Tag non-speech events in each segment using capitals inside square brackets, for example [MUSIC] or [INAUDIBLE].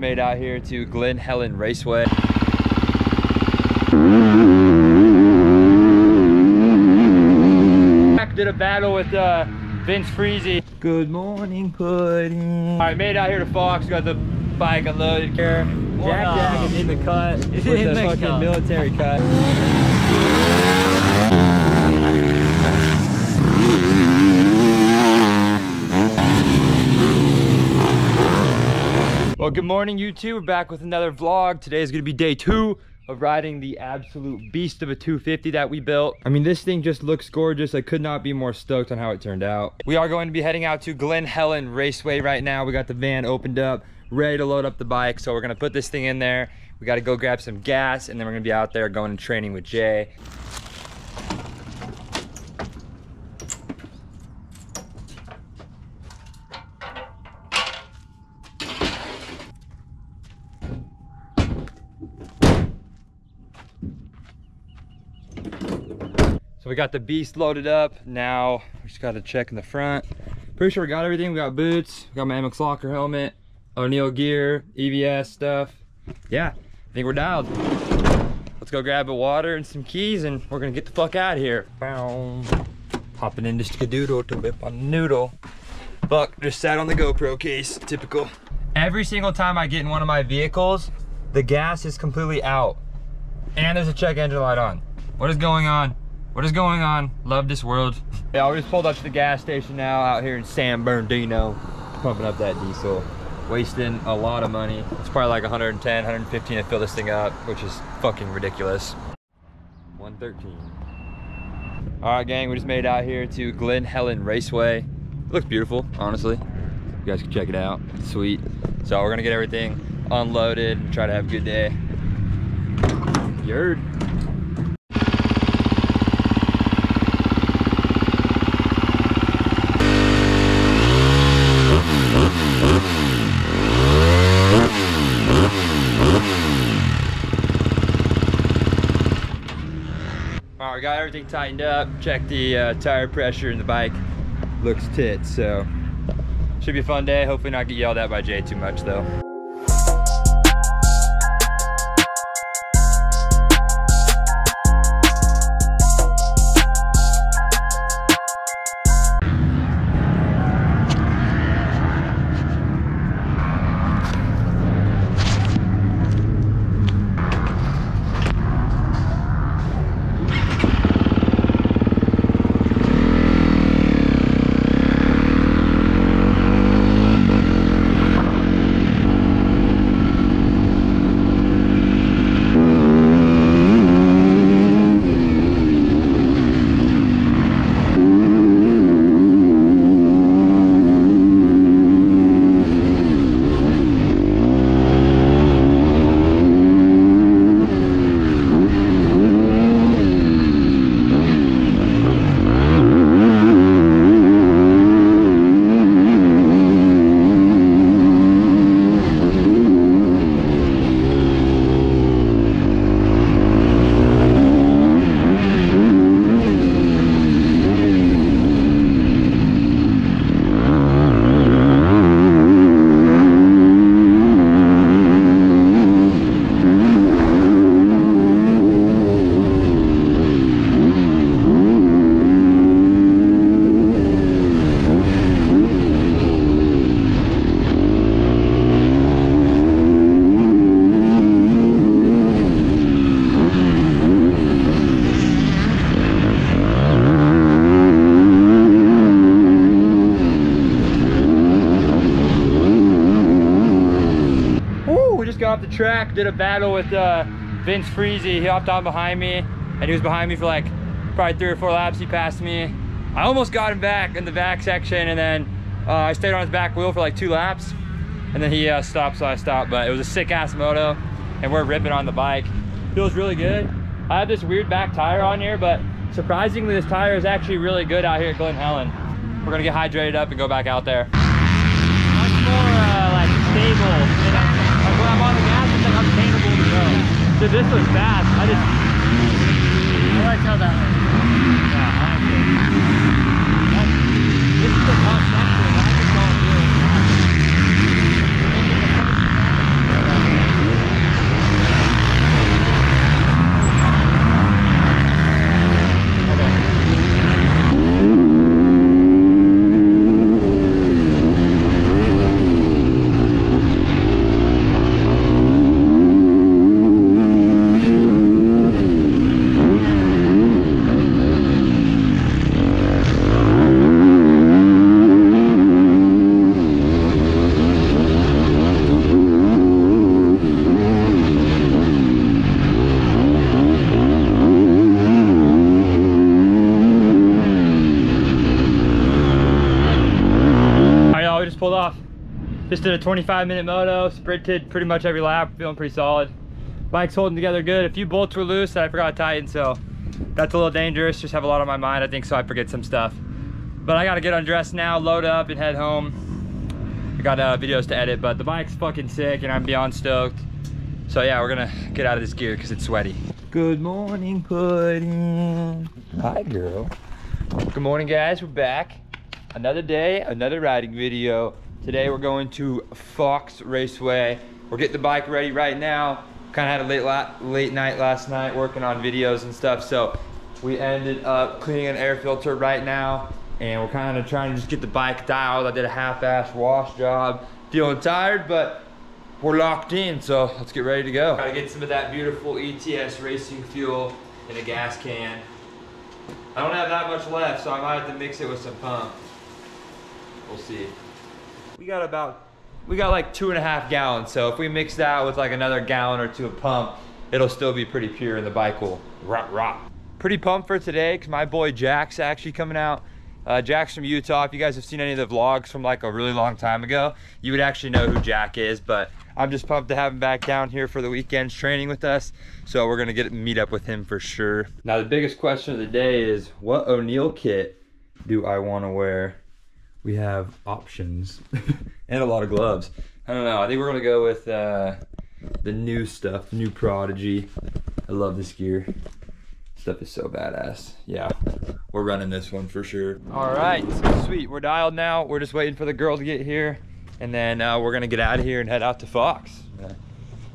Made out here to Glen Helen Raceway. Jack Did a battle with uh, Vince Freezy. Good morning, pudding. All right, made out here to Fox. Got the bike unloaded. here. Jack Jack is in the cut. With [LAUGHS] in the the fucking cut. military cut. Well, good morning, YouTube. We're back with another vlog. Today is going to be day two of riding the absolute beast of a 250 that we built. I mean, this thing just looks gorgeous. I could not be more stoked on how it turned out. We are going to be heading out to Glen Helen Raceway right now. We got the van opened up, ready to load up the bike. So we're to put this thing in there. We got to go grab some gas, and then we're to be out there going and training with Jay. We got the beast loaded up. Now we just got to check in the front. Pretty sure we got everything. We got boots, we got my MX Locker helmet, O'Neal gear, EVS stuff. Yeah, I think we're dialed. Let's go grab a water and some keys and we're gonna get the fuck out of here. Bow. Hopping into Skadoodle to whip on noodle. Buck just sat on the GoPro case, typical. Every single time I get in one of my vehicles, the gas is completely out. And there's a check engine light on. What is going on? What is going on? Love this world. Yeah, we just pulled up to the gas station now out here in San Bernardino, pumping up that diesel. Wasting a lot of money. It's probably like 110, 115 to fill this thing up, which is fucking ridiculous. 113. All right, gang, we just made it out here to Glen Helen Raceway. It looks beautiful, honestly. You guys can check it out. It's sweet. So we're gonna get everything unloaded and try to have a good day. Yerd. Everything tightened up. Check the uh, tire pressure in the bike. Looks tit, so should be a fun day. Hopefully not get yelled at by Jay too much though. The track, did a battle with uh, Vince Freezy. He hopped on behind me, and he was behind me for like probably three or four laps. He passed me. I almost got him back in the back section, and then uh, I stayed on his back wheel for like two laps, and then he uh, stopped, so I stopped. But it was a sick ass moto, and we're ripping on the bike. Feels really good. I have this weird back tire on here, but surprisingly, this tire is actually really good out here at Glen Helen. We're gonna get hydrated up and go back out there. Much more uh, like stable. You know? Like when I'm on the gas, it's like obtainable to go. So this was fast. I just I like how that yeah, honestly. Off, just did a 25 minute moto, sprinted pretty much every lap, feeling pretty solid. Bike's holding together good. A few bolts were loose that I forgot to tighten, so that's a little dangerous. Just have a lot on my mind, I think, so I forget some stuff. But I gotta get undressed now, load up, and head home. I got uh, videos to edit, but the bike's fucking sick, and I'm beyond stoked. So yeah, we're gonna get out of this gear because it's sweaty. Good morning, Pudding. Hi, girl. Good morning, guys. We're back. Another day, another riding video. Today we're going to Fox Raceway. We're getting the bike ready right now. Kind of had a late la late night last night working on videos and stuff, so we ended up cleaning an air filter right now, and we're kind of trying to just get the bike dialed. I did a half-ass wash job. Feeling tired, but we're locked in, so let's get ready to go. Gotta get some of that beautiful ETS racing fuel in a gas can. I don't have that much left, so I might have to mix it with some pump. We'll see. We got about, we got like two and a half gallons, so if we mix that with like another gallon or two of pump, it'll still be pretty pure and the bike will rot rot. Pretty pumped for today, because my boy Jack's actually coming out. Uh, Jack's from Utah. If you guys have seen any of the vlogs from like a really long time ago, you would actually know who Jack is, but I'm just pumped to have him back down here for the weekends training with us. So we're gonna get meet up with him for sure. Now the biggest question of the day is what O'Neal kit do I wanna wear? We have options [LAUGHS] and a lot of gloves. I don't know, I think we're gonna go with uh, the new stuff, new Prodigy. I love this gear. Stuff is so badass. Yeah, we're running this one for sure. All right, sweet, we're dialed now. We're just waiting for the girl to get here and then uh, we're gonna get out of here and head out to Fox. Uh,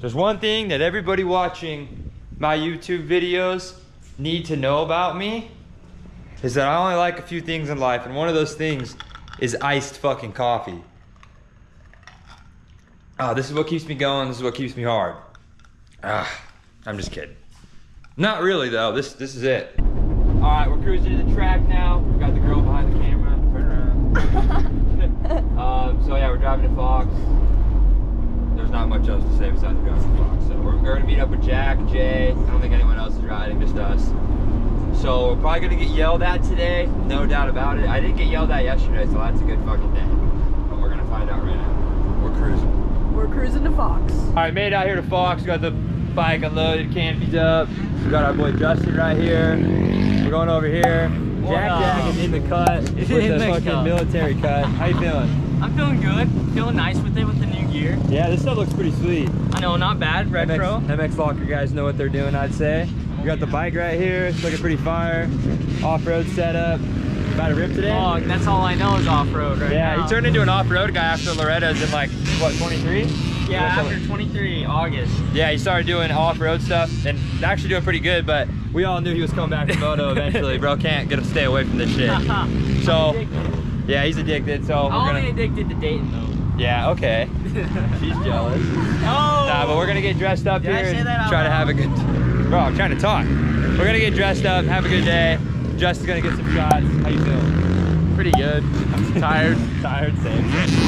there's one thing that everybody watching my YouTube videos need to know about me is that I only like a few things in life, and one of those things is iced fucking coffee. Oh, this is what keeps me going. This is what keeps me hard. Ah, I'm just kidding. Not really though. This this is it. All right, we're cruising to the track now. We've got the girl behind the camera. Turn around. [LAUGHS] um, so yeah, we're driving to Fox. There's not much else to say besides we're driving to Fox. So we're, we're gonna meet up with Jack, Jay. I don't think anyone else is riding, just us. So we're probably gonna get yelled at today, no doubt about it. I didn't get yelled at yesterday, so that's a good fucking day. But we're gonna find out right now. We're cruising. We're cruising to Fox. All right, made it out here to Fox. Got the bike unloaded, canopies up. We got our boy Justin right here. We're going over here. Jack up? Jack is in the cut with In the the fucking cut. military cut. How you feeling? I'm feeling good. Feeling nice with it with the new gear. Yeah, this stuff looks pretty sweet. I know, not bad. Retro. MX, MX Locker guys know what they're doing, I'd say. We got the bike right here. It's looking pretty fire. Off-road setup. About to rip today? Oh, that's all I know is off-road right yeah, now. he turned into an off-road guy after Loretta's in like, what, 23? Yeah, after 23 August. Yeah, he started doing off-road stuff and actually doing pretty good, but we all knew he was coming back to [LAUGHS] moto eventually. Bro can't get to stay away from this shit. [LAUGHS] So, Addicted. yeah, he's addicted, so we're I'm only gonna... addicted to dating though. Yeah, okay. [LAUGHS] She's jealous. Oh. Nah, but we're gonna get dressed up Did here and out try to have a good... Bro, I'm trying to talk. We're gonna get dressed up, have a good day. Justin's gonna get some shots. How you feeling? Pretty good. I'm tired. [LAUGHS] Tired, same.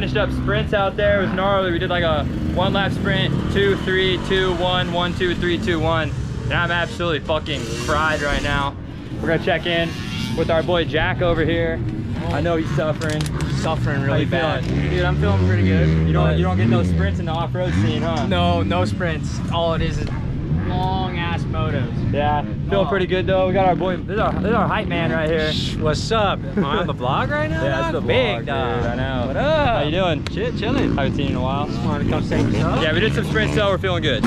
Finished up sprints out there. It was gnarly. We did like a one lap sprint, two, three, two, one, one, two, three, two, one. and I'm absolutely fucking fried right now. We're gonna check in with our boy Jack over here. I know he's suffering. Suffering really bad. feeling? Dude, I'm feeling pretty good. You don't you don't get no sprints in the off-road scene, huh? No, no sprints. All it is is long ass motos. Yeah, feeling pretty good though. We got our boy, this is our, this is our hype man right here. What's up? Am I on the vlog right now? [LAUGHS] Yeah, it's the big vlog, dog. dude, I know. What up? How you doing? Shit, chilling. Haven't seen you in a while. Want to come say what's up? Yeah, we did some sprints though. We're feeling good.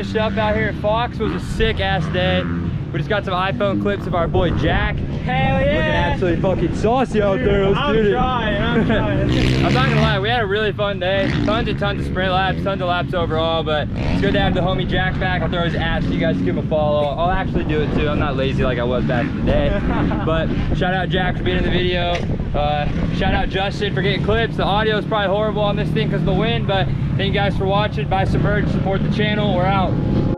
Finished up out here at Fox. It was a sick ass day. We just got some iPhone clips of our boy Jack. Hell yeah! Looking absolutely fucking saucy out there. Let's I'm it. I'm trying. I'm not gonna lie, we had a really fun day. Tons and tons of sprint laps, tons of laps overall, but it's good to have the homie Jack back. I'll throw his ass so you guys can give him a follow. I'll actually do it too. I'm not lazy like I was back in the day. [LAUGHS] but shout out Jack for being in the video. Uh, shout out Justin for getting clips. The audio is probably horrible on this thing because of the wind, but thank you guys for watching. Buy some merch, support the channel. We're out.